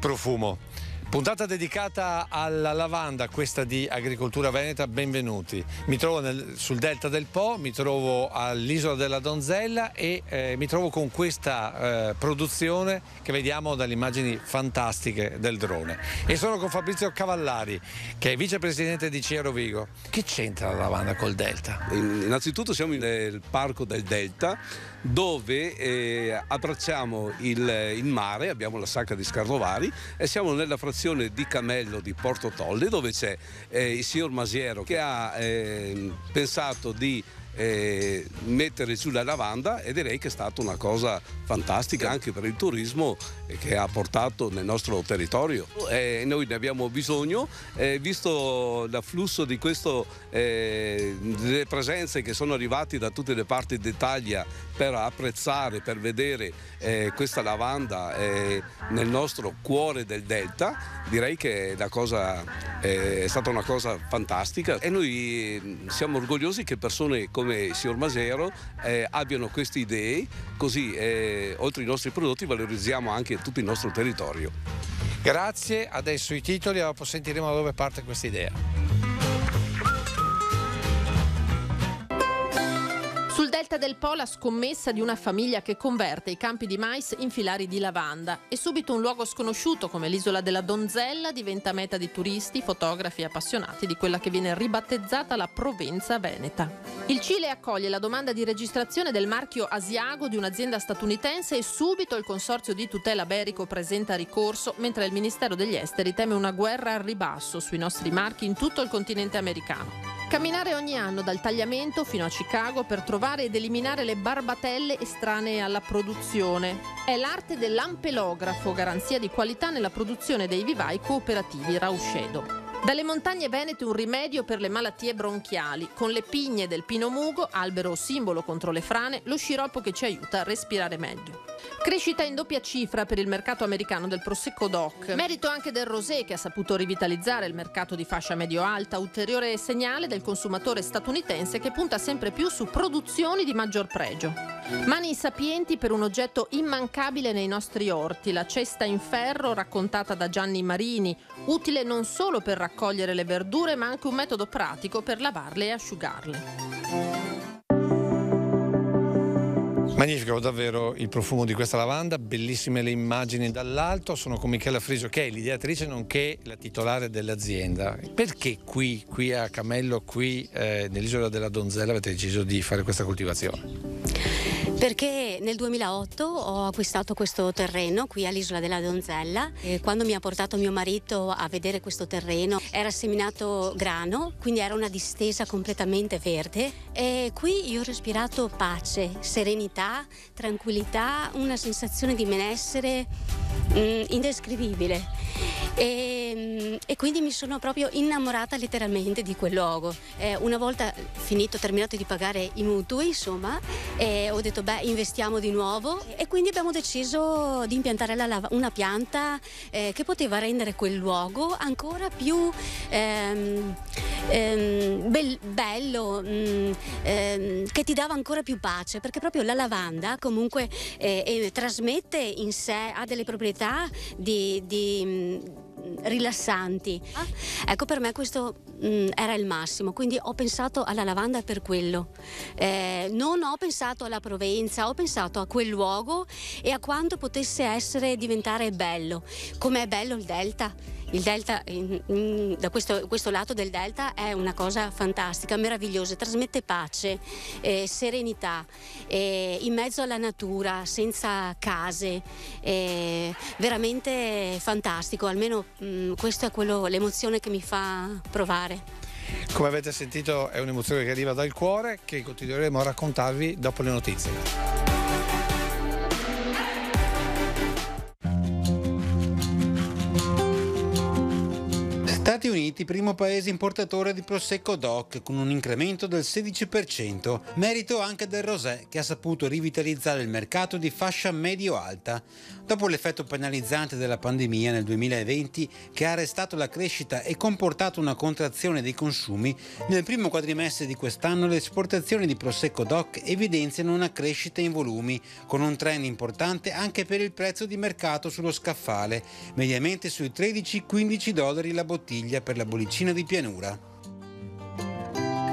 Profumo! Puntata dedicata alla lavanda, questa di Agricoltura Veneta, benvenuti. Mi trovo nel, sul delta del Po, mi trovo all'isola della Donzella e eh, mi trovo con questa eh, produzione che vediamo dalle immagini fantastiche del drone. E sono con Fabrizio Cavallari, che è vicepresidente di Ciero Vigo. Che c'entra la lavanda col delta? Innanzitutto siamo nel parco del delta dove eh, abbracciamo il, il, mare, abbiamo la sacca di Scarnovari e siamo nella frazione di Camello di Porto Tolle dove c'è eh, il signor Masiero che ha eh, pensato di eh, mettere giù la lavanda e direi che è stata una cosa fantastica anche per il turismo che ha portato nel nostro territorio. E noi ne abbiamo bisogno, eh, visto l'afflusso di questo, eh, delle presenze che sono arrivate da tutte le parti d'Italia per apprezzare, per vedere eh, questa lavanda eh, nel nostro cuore del delta, direi che la cosa è stata una cosa fantastica e noi mm, siamo orgogliosi che persone come il signor Masero eh, abbiano queste idee, così eh, oltre ai nostri prodotti valorizziamo anche tutto il nostro territorio. Grazie, adesso i titoli dopo sentiremo da dove parte questa idea. Delta del Po la scommessa di una famiglia che converte i campi di mais in filari di lavanda e subito un luogo sconosciuto come l'isola della Donzella diventa meta di turisti, fotografi e appassionati di quella che viene ribattezzata la Provenza Veneta. Il Cile accoglie la domanda di registrazione del marchio Asiago di un'azienda statunitense e subito il consorzio di tutela Berico presenta ricorso mentre il Ministero degli Esteri teme una guerra al ribasso sui nostri marchi in tutto il continente americano. Camminare ogni anno dal tagliamento fino a Chicago per trovare ed eliminare le barbatelle estranee alla produzione. È l'arte dell'ampelografo, garanzia di qualità nella produzione dei vivai cooperativi Rauscedo. Dalle montagne venete un rimedio per le malattie bronchiali, con le pigne del pino mugo, albero simbolo contro le frane, lo sciroppo che ci aiuta a respirare meglio. Crescita in doppia cifra per il mercato americano del Prosecco DOC. Merito anche del Rosé che ha saputo rivitalizzare il mercato di fascia medio-alta, ulteriore segnale del consumatore statunitense che punta sempre più su produzioni di maggior pregio. Mani sapienti per un oggetto immancabile nei nostri orti, la cesta in ferro raccontata da Gianni Marini, utile non solo per raccogliere le verdure ma anche un metodo pratico per lavarle e asciugarle. Magnifico davvero il profumo di questa lavanda, bellissime le immagini dall'alto, sono con Michela Friso che è l'ideatrice nonché la titolare dell'azienda. Perché qui, qui a Camello, qui eh, nell'isola della Donzella avete deciso di fare questa coltivazione? Perché nel 2008 ho acquistato questo terreno qui all'isola della Donzella e quando mi ha portato mio marito a vedere questo terreno era seminato grano, quindi era una distesa completamente verde e qui io ho respirato pace, serenità, tranquillità, una sensazione di benessere mm, indescrivibile e, mm, e, quindi mi sono proprio innamorata letteralmente di quel luogo. Eh, una volta finito, terminato di pagare i mutui, insomma, eh, ho detto beh investiamo di nuovo. E quindi abbiamo deciso di impiantare la, una pianta eh, che poteva rendere quel luogo ancora più ehm, ehm, bel, bello, mh, mm, ehm, che ti dava ancora più pace perché proprio la lavanda comunque eh, trasmette in sé, ha delle proprietà di, di mm, rilassanti. Ecco, per me questo mh, mm, era il massimo, quindi ho pensato alla lavanda per quello. Eh, non ho pensato alla Provenza, ho pensato a quel luogo e a quanto potesse essere diventare bello. Com'è bello il Delta? Il delta, in, in, da questo, questo, lato del delta è una cosa fantastica, meravigliosa, trasmette pace, eh, serenità, eh, in mezzo alla natura, senza case, eh, veramente fantastico, almeno mh, questa è quello, l'emozione che mi fa provare. Come avete sentito è un'emozione che arriva dal cuore che continueremo a raccontarvi dopo le notizie. Stati Uniti, primo paese importatore di Prosecco DOC con un incremento del 16%, merito anche del Rosé che ha saputo rivitalizzare il mercato di fascia medio-alta. Dopo l'effetto penalizzante della pandemia nel 2020 che ha arrestato la crescita e comportato una contrazione dei consumi, nel primo quadrimestre di quest'anno le esportazioni di Prosecco DOC evidenziano una crescita in volumi, con un trend importante anche per il prezzo di mercato sullo scaffale, mediamente sui 13-15 dollari la bottiglia per la bollicina di pianura.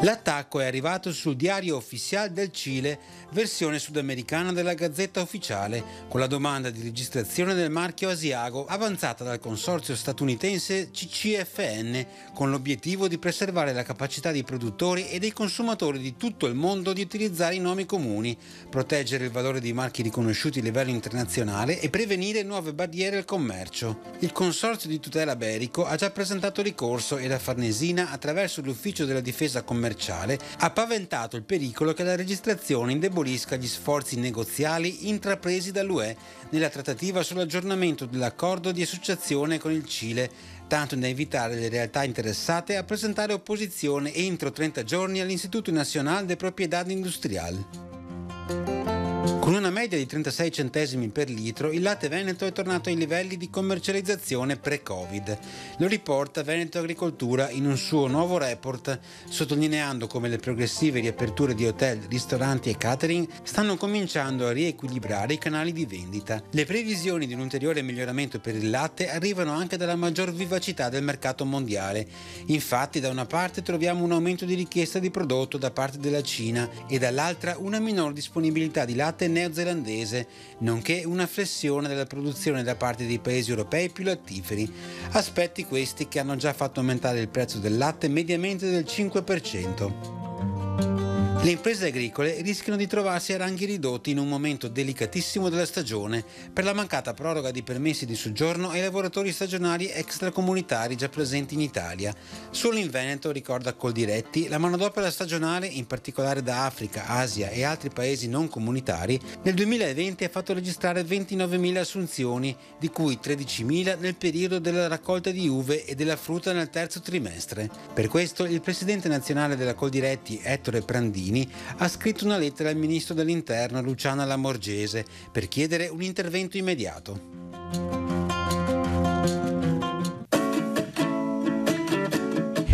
L'attacco è arrivato sul diario ufficiale del Cile, versione sudamericana della Gazzetta Ufficiale, con la domanda di registrazione del marchio Asiago avanzata dal consorzio statunitense CCFN con l'obiettivo di preservare la capacità dei produttori e dei consumatori di tutto il mondo di utilizzare i nomi comuni, proteggere il valore dei marchi riconosciuti a livello internazionale e prevenire nuove barriere al commercio. Il consorzio di tutela Berico ha già presentato ricorso e la Farnesina, attraverso l'ufficio della difesa commerciale, commerciale, ha paventato il pericolo che la registrazione indebolisca gli sforzi negoziali intrapresi dall'UE nella trattativa sull'aggiornamento dell'accordo di associazione con il Cile, tanto da invitare le realtà interessate a presentare opposizione entro 30 giorni all'Istituto Nazionale de Propiedad Industrial. Con una media di 36 centesimi per litro, il latte veneto è tornato ai livelli di commercializzazione pre-Covid. Lo riporta Veneto Agricoltura in un suo nuovo report, sottolineando come le progressive riaperture di hotel, ristoranti e catering stanno cominciando a riequilibrare i canali di vendita. Le previsioni di un ulteriore miglioramento per il latte arrivano anche dalla maggior vivacità del mercato mondiale. Infatti, da una parte troviamo un aumento di richiesta di prodotto da parte della Cina e dall'altra una minor disponibilità di latte neozelandese, nonché una flessione della produzione da parte dei paesi europei più lattiferi, aspetti questi che hanno già fatto aumentare il prezzo del latte mediamente del 5%. Le imprese agricole rischiano di trovarsi a ranghi ridotti in un momento delicatissimo della stagione per la mancata proroga di permessi di soggiorno ai lavoratori stagionali extracomunitari già presenti in Italia. Solo in Veneto, ricorda Coldiretti, la manodopera stagionale, in particolare da Africa, Asia e altri paesi non comunitari, nel 2020 ha fatto registrare 29.000 assunzioni, di cui 13.000 nel periodo della raccolta di uve e della frutta nel terzo trimestre. Per questo il presidente nazionale della Coldiretti, Ettore Prandini, Salvini ha scritto una lettera al ministro dell'Interno Luciana Lamorgese per chiedere un intervento immediato.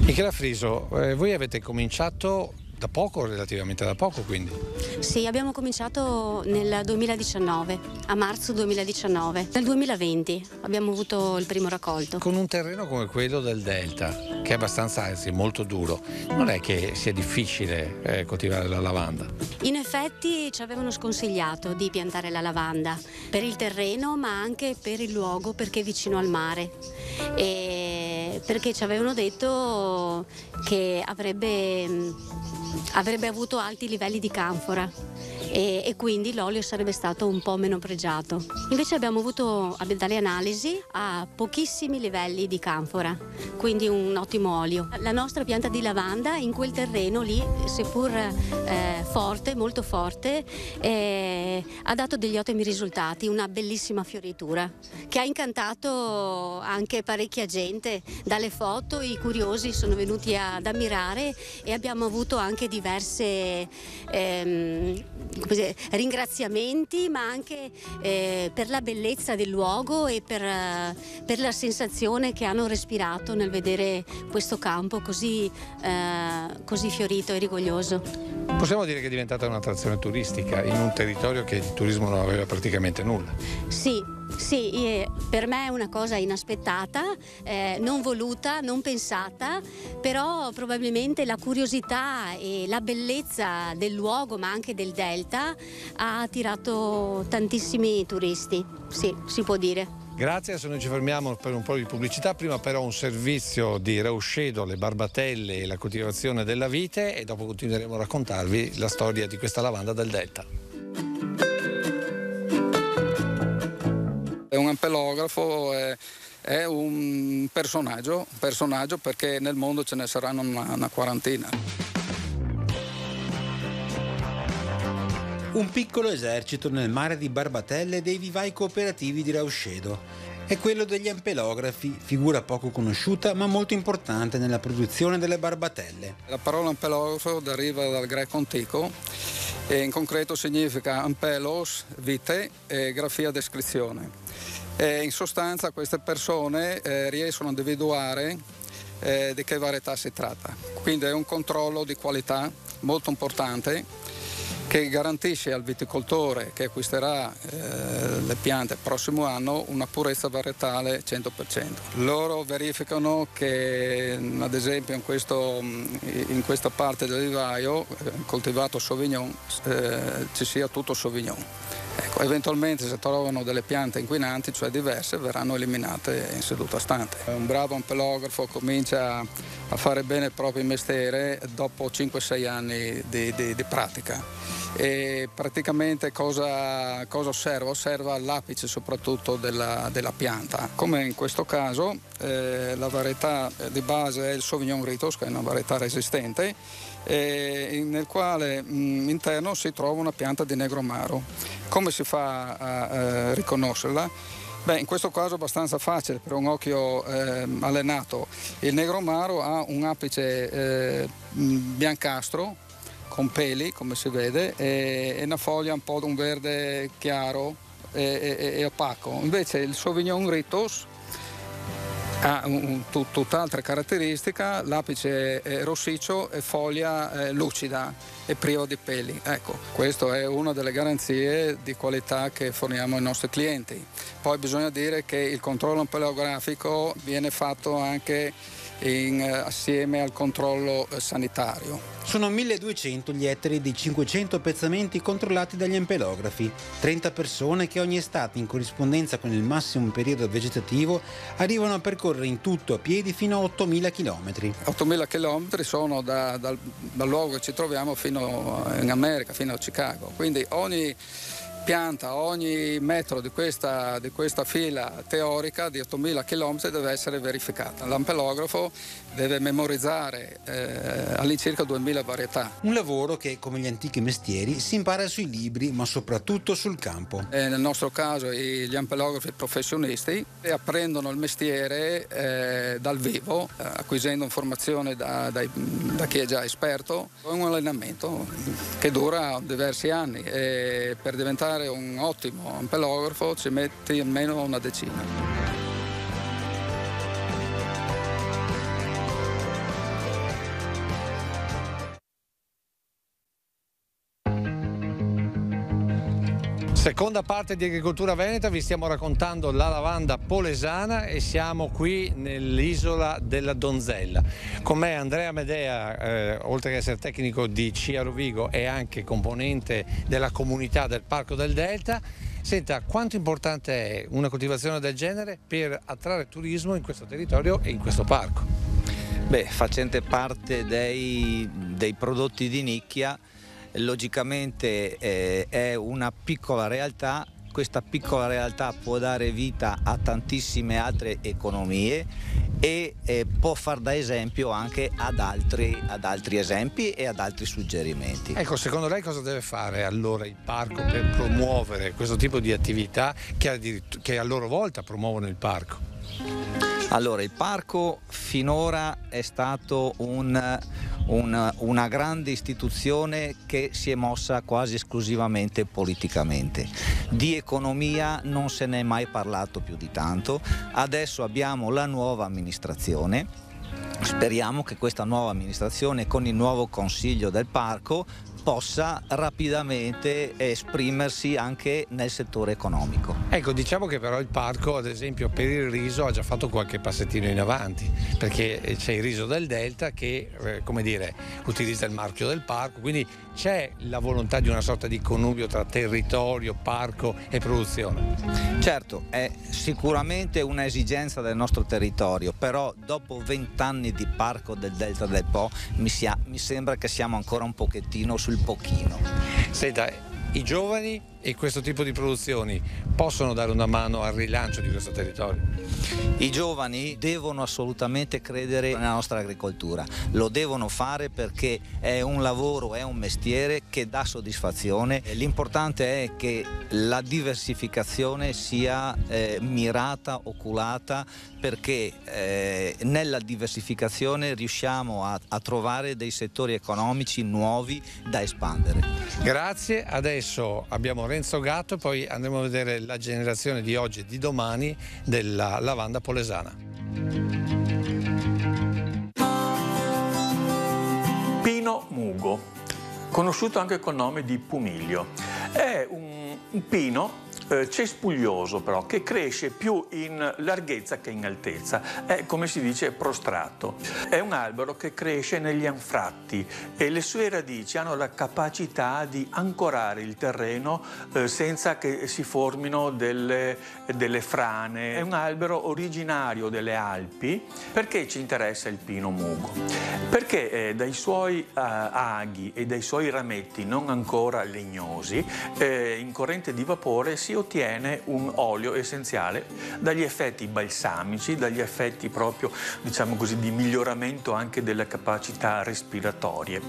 Michela Friso, eh, voi avete cominciato da poco, relativamente da poco quindi? Sì, abbiamo cominciato nel 2019, a marzo 2019. Nel 2020 abbiamo avuto il primo raccolto. Con un terreno come quello del Delta, che è abbastanza, anzi molto duro, non è che sia difficile eh, coltivare la lavanda? In effetti ci avevano sconsigliato di piantare la lavanda per il terreno ma anche per il luogo perché è vicino al mare. E perché ci avevano detto che avrebbe avrebbe avuto alti livelli di canfora e, e, quindi l'olio sarebbe stato un po' meno pregiato. Invece abbiamo avuto dalle analisi a pochissimi livelli di canfora, quindi un ottimo olio. La nostra pianta di lavanda in quel terreno lì, seppur eh, forte, molto forte, eh, ha dato degli ottimi risultati, una bellissima fioritura che ha incantato anche parecchia gente. Dalle foto i curiosi sono venuti ad ammirare e abbiamo avuto anche diverse ehm, dire, ringraziamenti, ma anche eh, per la bellezza del luogo e per, uh, per, la sensazione che hanno respirato nel vedere questo campo così, uh, così fiorito e rigoglioso. Possiamo dire che è diventata un'attrazione turistica in un territorio che il turismo non aveva praticamente nulla. Sì, sì, per me è una cosa inaspettata, eh, non voluta, non pensata, però probabilmente la curiosità e la bellezza del luogo, ma anche del delta, ha attirato tantissimi turisti, sì, si può dire. Grazie, adesso noi ci fermiamo per un po' di pubblicità, prima però un servizio di Reuscedo, le barbatelle e la coltivazione della vite e dopo continueremo a raccontarvi la storia di questa lavanda del Delta. È un ampelografo, è, è un personaggio, un personaggio perché nel mondo ce ne saranno una, una quarantina. Un piccolo esercito nel mare di Barbatelle dei vivai cooperativi di Rauscedo. è quello degli ampelografi, figura poco conosciuta ma molto importante nella produzione delle barbatelle. La parola ampelografo deriva dal greco antico e in concreto significa ampelos, vite e grafia descrizione. E in sostanza queste persone eh, riescono a individuare eh, di che varietà si tratta. Quindi è un controllo di qualità molto importante che garantisce al viticoltore che acquisterà eh, le piante il prossimo anno una purezza varietale 100%. Loro verificano che ad esempio in, questo, in questa parte del vivaio eh, coltivato Sauvignon eh, ci sia tutto Sauvignon. Ecco, eventualmente se trovano delle piante inquinanti, cioè diverse, verranno eliminate in seduta stante. Un bravo ampelografo comincia a fare bene il proprio mestiere dopo 5-6 anni di, di, di pratica e praticamente cosa, cosa osserva? Osserva l'apice soprattutto della, della, pianta. Come in questo caso eh, la varietà di base è il Sauvignon Ritos, che è una varietà resistente, eh, nel quale mh, interno si trova una pianta di negro amaro. Come si fa a, a riconoscerla? Beh, in questo caso è abbastanza facile per un occhio eh, allenato. Il negro amaro ha un apice eh, biancastro con peli come si vede e, e una foglia un po' di un verde chiaro e, e, e opaco. Invece il Sauvignon Ritos ha un, un, tut, tutt'altra caratteristica, l'apice è rossiccio e foglia è lucida e priva di peli. Ecco, questa è una delle garanzie di qualità che forniamo ai nostri clienti. Poi bisogna dire che il controllo paleografico viene fatto anche in, eh, assieme al controllo eh, sanitario. Sono 1200 gli ettari di 500 pezzamenti controllati dagli empelografi, 30 persone che ogni estate in corrispondenza con il massimo periodo vegetativo arrivano a percorrere in tutto a piedi fino a 8000 km. 8000 km sono da, dal, dal luogo che ci troviamo fino in America, fino a Chicago, quindi ogni pianta ogni metro di questa, di questa fila teorica di 8000 km deve essere verificata. L'ampelografo deve memorizzare eh, all'incirca 2000 varietà. Un lavoro che, come gli antichi mestieri, si impara sui libri, ma soprattutto sul campo. E nel nostro caso gli ampelografi professionisti apprendono il mestiere eh, dal vivo, eh, acquisendo informazioni da, da, da, chi è già esperto. È un allenamento che dura diversi anni e per diventare un ottimo ampelografo ci metti almeno una decina. Seconda parte di Agricoltura Veneta, vi stiamo raccontando la lavanda polesana e siamo qui nell'isola della Donzella. Con me Andrea Medea, eh, oltre che essere tecnico di CIA Rovigo, è anche componente della comunità del Parco del Delta. Senta, quanto importante è una coltivazione del genere per attrarre turismo in questo territorio e in questo parco? Beh, facente parte dei, dei prodotti di nicchia, logicamente eh, è una piccola realtà questa piccola realtà può dare vita a tantissime altre economie e eh, può far da esempio anche ad altri, ad altri, esempi e ad altri suggerimenti. Ecco, secondo lei cosa deve fare allora il parco per promuovere questo tipo di attività che, che a loro volta promuovono il parco? Allora, il parco finora è stato un, un, una grande istituzione che si è mossa quasi esclusivamente politicamente. Di economia non se ne è mai parlato più di tanto. Adesso abbiamo la nuova amministrazione Speriamo che questa nuova amministrazione con il nuovo consiglio del parco possa rapidamente esprimersi anche nel settore economico. Ecco, diciamo che però il parco, ad esempio, per il riso ha già fatto qualche passettino in avanti, perché c'è il riso del Delta che, eh, come dire, utilizza il marchio del parco, quindi c'è la volontà di una sorta di connubio tra territorio, parco e produzione. Certo, è sicuramente un'esigenza del nostro territorio, però dopo vent'anni di parco del Delta del Po mi, sia, mi sembra che siamo ancora un pochettino sul pochino. Senta, i giovani e questo tipo di produzioni possono dare una mano al rilancio di questo territorio? I giovani devono assolutamente credere nella nostra agricoltura, lo devono fare perché è un lavoro, è un mestiere che dà soddisfazione. L'importante è che la diversificazione sia eh, mirata, oculata, perché eh, nella diversificazione riusciamo a, a trovare dei settori economici nuovi da espandere. Grazie, adesso abbiamo Renzo Gatto, poi andremo a vedere la generazione di oggi e di domani della lavanda polesana. Pino Mugo, conosciuto anche col nome di Pumiglio, è un pino eh, cespuglioso però, che cresce più in larghezza che in altezza, è come si dice prostrato. È un albero che cresce negli anfratti e le sue radici hanno la capacità di ancorare il terreno eh, senza che si formino delle, delle, frane. È un albero originario delle Alpi. Perché ci interessa il pino mugo? Perché eh, dai suoi eh, aghi e dai suoi rametti non ancora legnosi, eh, in corrente di vapore si ottiene un olio essenziale dagli effetti balsamici, dagli effetti proprio diciamo così, di miglioramento anche delle capacità respiratorie.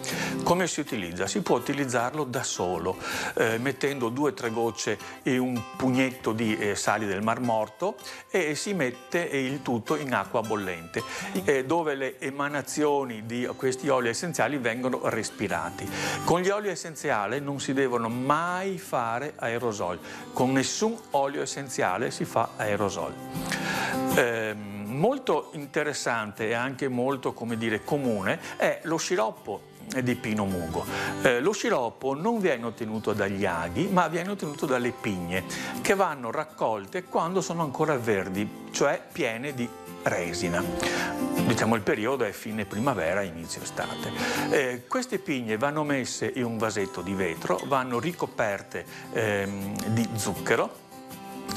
Come si utilizza? Si può utilizzarlo da solo, eh, mettendo due o tre gocce e un pugnetto di eh, sali del Mar Morto e si mette il tutto in acqua bollente, eh, dove le emanazioni di questi oli essenziali vengono respirati. Con gli oli essenziali non si devono mai fare aerosol, con nessun olio essenziale si fa aerosol. Eh, molto interessante e anche molto come dire, comune è lo sciroppo di pino mugo. Eh, lo sciroppo non viene ottenuto dagli aghi, ma viene ottenuto dalle pigne, che vanno raccolte quando sono ancora verdi, cioè piene di resina. Diciamo il periodo è fine primavera, inizio estate. Eh, queste pigne vanno messe in un vasetto di vetro, vanno ricoperte ehm, di zucchero,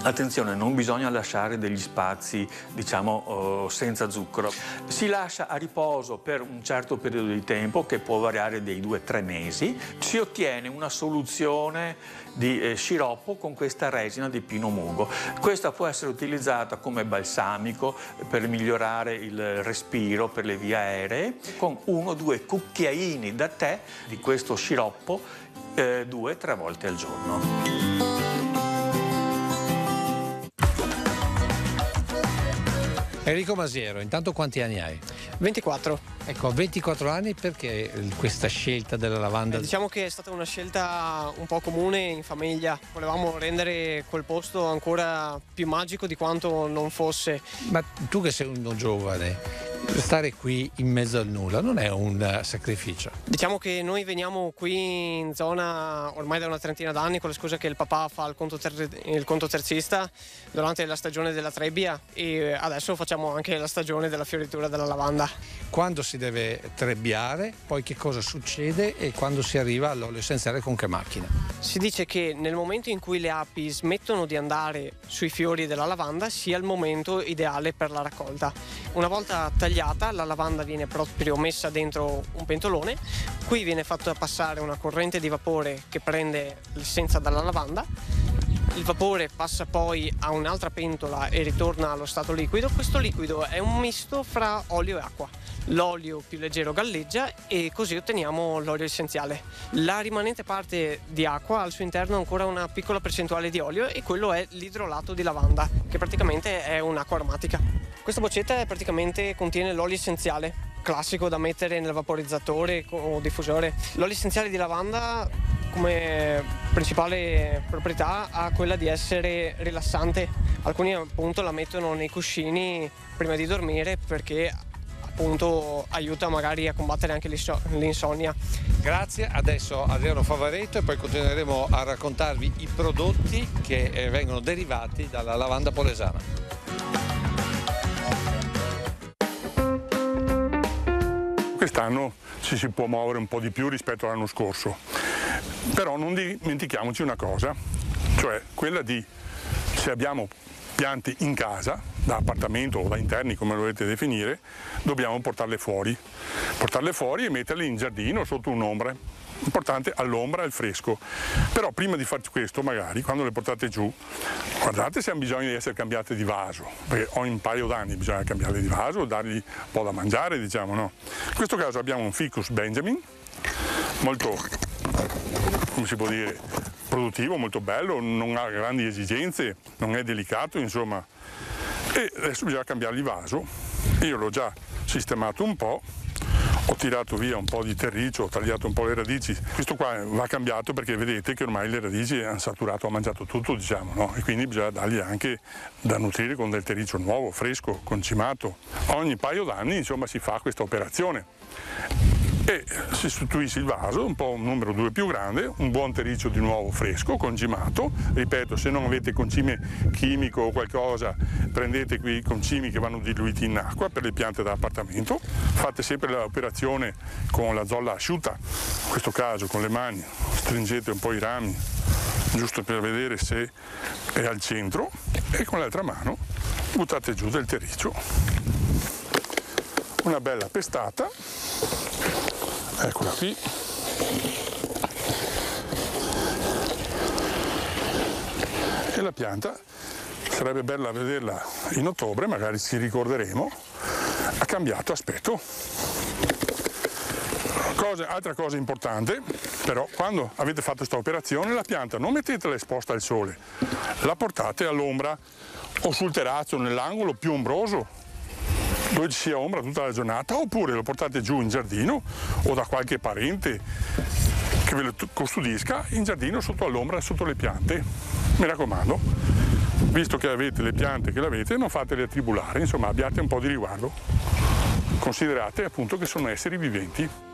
Attenzione, non bisogna lasciare degli spazi, diciamo, uh, senza zucchero. Si lascia a riposo per un certo periodo di tempo, che può variare dei 2-3 mesi. Si ottiene una soluzione di eh, sciroppo con questa resina di pino mugo. Questa può essere utilizzata come balsamico per migliorare il respiro per le vie aeree, con uno o due cucchiaini da tè di questo sciroppo eh, due o tre volte al giorno. Enrico Masiero, intanto quanti anni hai? 24. Ecco, 24 anni perché questa scelta della lavanda? Eh, diciamo che è stata una scelta un po' comune in famiglia. Volevamo rendere quel posto ancora più magico di quanto non fosse. Ma tu che sei uno giovane, stare qui in mezzo al nulla non è un eh, sacrificio. Diciamo che noi veniamo qui in zona ormai da una trentina d'anni con la scusa che il papà fa il conto, ter- il conto terzista durante la stagione della trebbia e adesso facciamo anche la stagione della fioritura della lavanda. Quando si deve trebbiare, poi che cosa succede e quando si arriva all'olio essenziale con che macchina? Si dice che nel momento in cui le api smettono di andare sui fiori della lavanda sia il momento ideale per la raccolta. Una volta tagliata tagliata, la lavanda viene proprio messa dentro un pentolone, qui viene fatta passare una corrente di vapore che prende l'essenza dalla lavanda, il vapore passa poi a un'altra pentola e ritorna allo stato liquido, questo liquido è un misto fra olio e acqua. L'olio più leggero galleggia e così otteniamo l'olio essenziale. La rimanente parte di acqua ha al suo interno ancora una piccola percentuale di olio e quello è l'idrolato di lavanda, che praticamente è un'acqua aromatica. Questa boccetta praticamente contiene l'olio essenziale, classico da mettere nel vaporizzatore o diffusore. L'olio essenziale di lavanda come principale proprietà ha quella di essere rilassante. Alcuni appunto la mettono nei cuscini prima di dormire perché appunto aiuta magari a combattere anche l'insonnia. Grazie, adesso Adriano Favaretto e poi continueremo a raccontarvi i prodotti che eh, vengono derivati dalla lavanda polesana. Quest'anno ci si può muovere un po' di più rispetto all'anno scorso, però non dimentichiamoci una cosa, cioè quella di se abbiamo piante in casa, da appartamento o da interni come lo volete definire, dobbiamo portarle fuori. Portarle fuori e metterle in giardino sotto un'ombra L'importante all'ombra e il fresco. Però prima di fare questo, magari, quando le portate giù, guardate se hanno bisogno di essere cambiate di vaso, perché ogni paio d'anni bisogna cambiarle di vaso, dargli un po' da mangiare, diciamo, no? In questo caso abbiamo un ficus Benjamin, molto, come si può dire, produttivo, molto bello, non ha grandi esigenze, non è delicato, insomma. E adesso bisogna cambiargli vaso. Io l'ho già sistemato un po', ho tirato via un po' di terriccio, ho tagliato un po' le radici. Questo qua va cambiato perché vedete che ormai le radici hanno saturato, hanno mangiato tutto, diciamo, no? E quindi bisogna dargli anche da nutrire con del terriccio nuovo, fresco, concimato. Ogni paio d'anni, insomma, si fa questa operazione e si sostituisce il vaso, un po' un numero 2 più grande, un buon terriccio di nuovo fresco, concimato, ripeto se non avete concime chimico o qualcosa prendete qui concimi che vanno diluiti in acqua per le piante da appartamento, fate sempre l'operazione con la zolla asciutta, in questo caso con le mani stringete un po' i rami giusto per vedere se è al centro e con l'altra mano buttate giù del terriccio. Una bella pestata eccola qui. E la pianta sarebbe bella vederla in ottobre magari ci ricorderemo ha cambiato aspetto. Cosa, altra cosa importante però quando avete fatto questa operazione la pianta non mettetela esposta al sole la portate all'ombra o sul terrazzo nell'angolo più ombroso dove ci sia ombra tutta la giornata oppure lo portate giù in giardino o da qualche parente che ve lo custodisca in giardino sotto all'ombra, sotto le piante. Mi raccomando, visto che avete le piante che l'avete, non fatele attribulare, insomma abbiate un po' di riguardo. Considerate appunto che sono esseri viventi.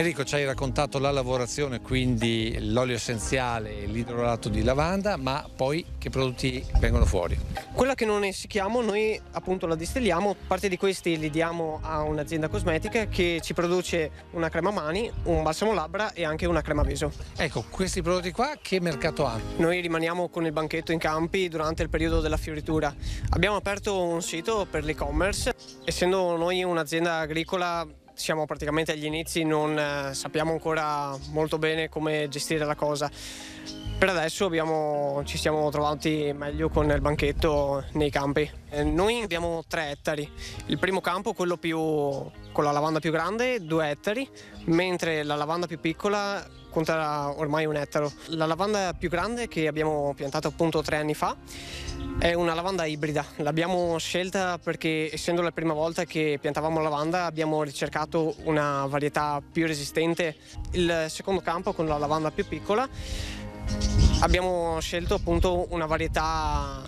Enrico ci hai raccontato la lavorazione, quindi l'olio essenziale e l'idrolato di lavanda, ma poi che prodotti vengono fuori? Quella che non essicchiamo noi appunto la distilliamo, parte di questi li diamo a un'azienda cosmetica che ci produce una crema mani, un balsamo labbra e anche una crema viso. Ecco, questi prodotti qua che mercato hanno? Noi rimaniamo con il banchetto in campi durante il periodo della fioritura. Abbiamo aperto un sito per l'e-commerce, essendo noi un'azienda agricola siamo praticamente agli inizi, non eh, sappiamo ancora molto bene come gestire la cosa. Per adesso abbiamo, ci siamo trovati meglio con il banchetto nei campi. Eh, noi abbiamo tre ettari. Il primo campo, quello più, con la lavanda più grande, due ettari, mentre la lavanda più piccola conta ormai un ettaro. La lavanda più grande che abbiamo piantato appunto tre anni fa è una lavanda ibrida. L'abbiamo scelta perché essendo la prima volta che piantavamo lavanda abbiamo ricercato una varietà più resistente. Il secondo campo con la lavanda più piccola abbiamo scelto appunto una varietà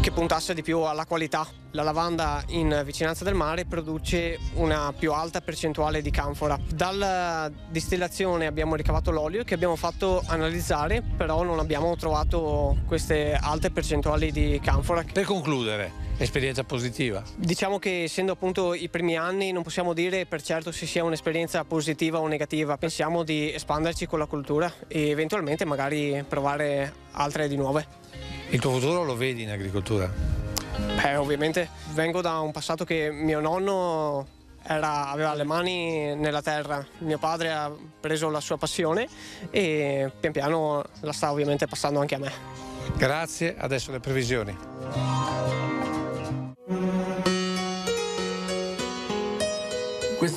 che puntasse di più alla qualità. La lavanda in vicinanza del mare produce una più alta percentuale di canfora. Dalla distillazione abbiamo ricavato l'olio che abbiamo fatto analizzare, però non abbiamo trovato queste alte percentuali di canfora. Per concludere, esperienza positiva? Diciamo che essendo appunto i primi anni non possiamo dire per certo se sia un'esperienza positiva o negativa. Pensiamo di espanderci con la cultura e eventualmente magari provare altre di nuove. Il tuo futuro lo vedi in agricoltura? Beh, ovviamente vengo da un passato che mio nonno era, aveva le mani nella terra, mio padre ha preso la sua passione e pian piano la sta ovviamente passando anche a me. Grazie, adesso le previsioni.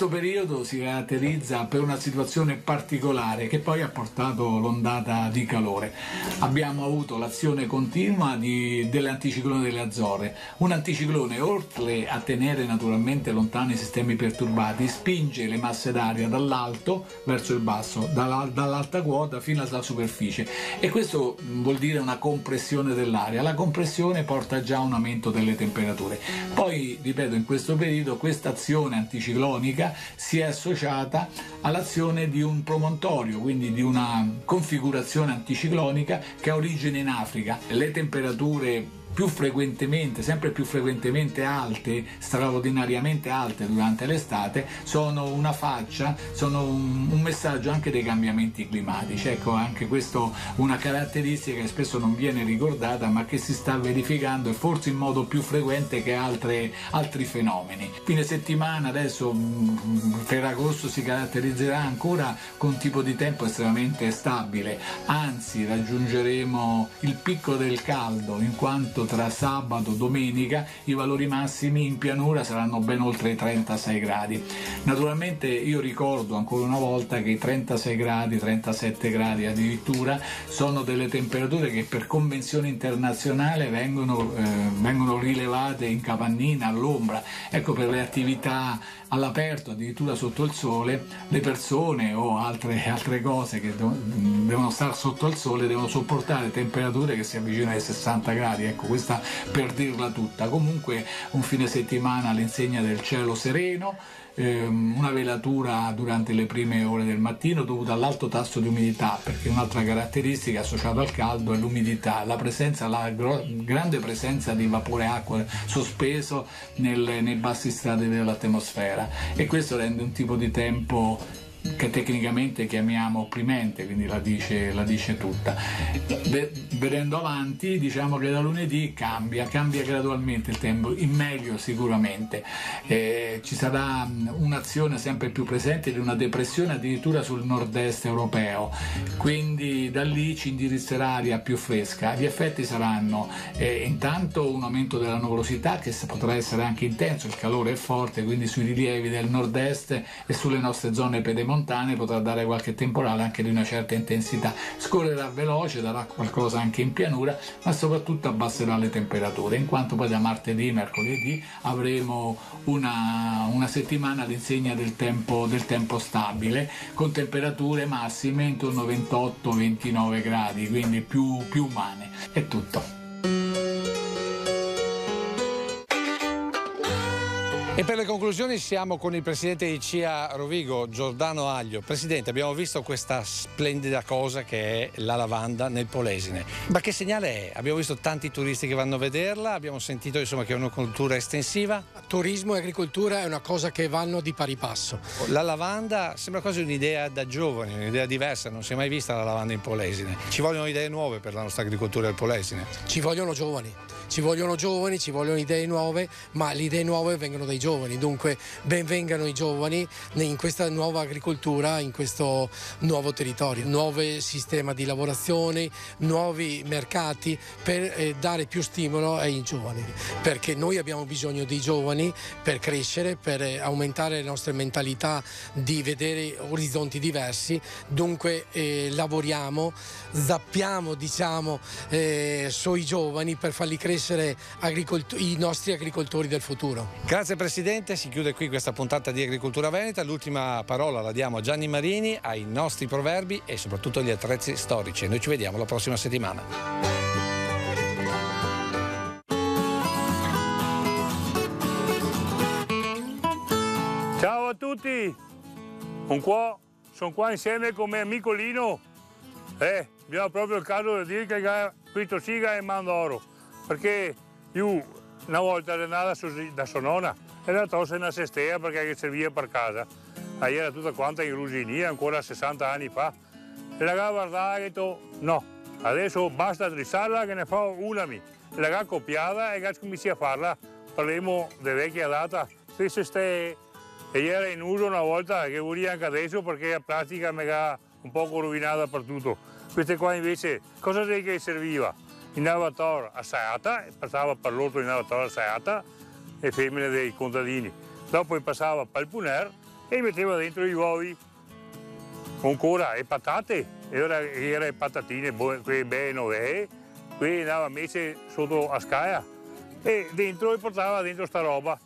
Questo periodo si caratterizza per una situazione particolare che poi ha portato l'ondata di calore. Abbiamo avuto l'azione continua dell'anticiclone delle Azzorre. Un anticiclone, oltre a tenere naturalmente lontani i sistemi perturbati, spinge le masse d'aria dall'alto verso il basso, dall'alta quota fino alla superficie e questo vuol dire una compressione dell'aria. La compressione porta già a un aumento delle temperature. Poi, ripeto, in questo periodo questa azione anticiclonica si è associata all'azione di un promontorio, quindi di una configurazione anticiclonica che ha origine in Africa. Le temperature più frequentemente, sempre più frequentemente alte, straordinariamente alte durante l'estate, sono una faccia, sono un, un, messaggio anche dei cambiamenti climatici. Ecco, anche questo una caratteristica che spesso non viene ricordata, ma che si sta verificando e forse in modo più frequente che altre, altri fenomeni. Fine settimana adesso mm, Ferragosto si caratterizzerà ancora con un tipo di tempo estremamente stabile, anzi raggiungeremo il picco del caldo in quanto tra sabato e domenica i valori massimi in pianura saranno ben oltre i 36 gradi. Naturalmente io ricordo ancora una volta che i 36 gradi, 37 gradi addirittura sono delle temperature che per convenzione internazionale vengono, eh, vengono rilevate in capannina, all'ombra. Ecco per le attività all'aperto, addirittura sotto il sole, le persone o altre, altre cose che do, devono stare sotto il sole devono sopportare temperature che si avvicinano ai 60 gradi, ecco questa per dirla tutta. Comunque un fine settimana all'insegna del cielo sereno, ehm, una velatura durante le prime ore del mattino dovuta all'alto tasso di umidità, perché un'altra caratteristica associata al caldo è l'umidità, la, presenza, la grande presenza di vapore acqua sospeso nel, nei bassi strati dell'atmosfera e questo rende un tipo di tempo che tecnicamente chiamiamo opprimente, quindi la dice, la dice tutta. vedendo avanti, diciamo che da lunedì cambia, cambia gradualmente il tempo, in meglio sicuramente. Eh, ci sarà un'azione sempre più presente di una depressione addirittura sul nord-est europeo, quindi da lì ci indirizzerà aria più fresca. Gli effetti saranno eh, intanto un aumento della nuvolosità che potrà essere anche intenso, il calore è forte, quindi sui rilievi del nord-est e sulle nostre zone pedemontane montane potrà dare qualche temporale anche di una certa intensità. Scorrerà veloce, darà qualcosa anche in pianura, ma soprattutto abbasserà le temperature, in quanto poi da martedì, mercoledì avremo una, una settimana all'insegna del tempo, del tempo stabile, con temperature massime intorno ai 28-29 gradi, quindi più, più umane. È tutto. E per le conclusioni siamo con il presidente di CIA Rovigo, Giordano Aglio. Presidente, abbiamo visto questa splendida cosa che è la lavanda nel Polesine. Ma che segnale è? Abbiamo visto tanti turisti che vanno a vederla, abbiamo sentito insomma, che è una cultura estensiva. Turismo e agricoltura è una cosa che vanno di pari passo. La lavanda sembra quasi un'idea da giovani, un'idea diversa, non si è mai vista la lavanda in Polesine. Ci vogliono idee nuove per la nostra agricoltura del Polesine. Ci vogliono giovani, ci vogliono giovani, ci vogliono idee nuove, ma le idee nuove vengono dai giovani, dunque benvengano i giovani in questa nuova agricoltura, in questo nuovo territorio, nuovo sistema di lavorazione, nuovi mercati per eh, dare più stimolo ai giovani, perché noi abbiamo bisogno dei giovani per crescere, per eh, aumentare le nostre mentalità di vedere orizzonti diversi, dunque eh, lavoriamo, zappiamo diciamo eh, sui giovani per farli crescere i nostri agricoltori del futuro. Grazie Presidente si chiude qui questa puntata di Agricoltura Veneta. L'ultima parola la diamo a Gianni Marini, ai nostri proverbi e soprattutto agli attrezzi storici. Noi ci vediamo la prossima settimana. Ciao a tutti, un qua, sono qua insieme con mio amico Lino. Eh, abbiamo proprio il caso di dire che qui Siga e Mandoro, perché io una volta ero andata da sua nonna era tosta una cestea perché serviva per casa. Ahí era tutta quanta in ruginia, ancora 60 anni fa. E la guardava e ha detto no, adesso basta drizzarla che ne fa una mi. E la copiata e ha cominciato a farla. Parliamo di vecchia data. Queste ste e era in uso una volta che vorrei anche adesso perché la plastica mi ha un po' rovinata per tutto. Queste qua invece cosa che serviva? In lavator assaiata, passava per l'orto in lavator assaiata e femmine dei contadini. Dopo passava per il puner e metteva dentro i uovi. Ancora e patate, era, era patatine, quelle belle qui andava messe sotto a scaia e dentro e portava dentro sta roba.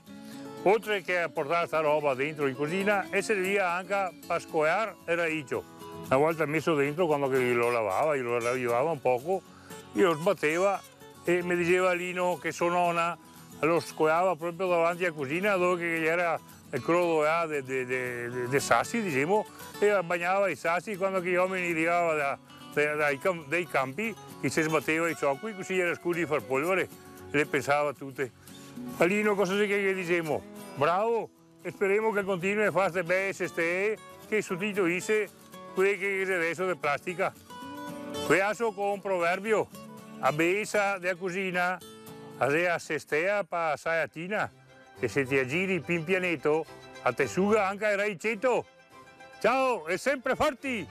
Oltre che a portare sta roba dentro in cucina e serviva anche per scoiare il raicio. Una volta messo dentro, quando lo lavava, lo lavava un poco, io sbatteva e mi diceva Lino che sua nonna lo scoiava proprio davanti alla cucina dove era il crollo dei sassi, diciamo, e bagnava i sassi quando gli uomini arrivavano da, da, dai, dai campi che si sbatteva i ciocchi, così era scuro di far polvere, le pensava tutte. Alino, cosa che gli diciamo? Bravo, e speriamo che continui a fare belle ceste che sostituisce quelle che adesso di plastica. Questo con un proverbio, a besa della cucina, a se a sestea pa saiatina, e se ti aggiri pin pianeta, a te suga anche il raiceto. Ciao e sempre forti!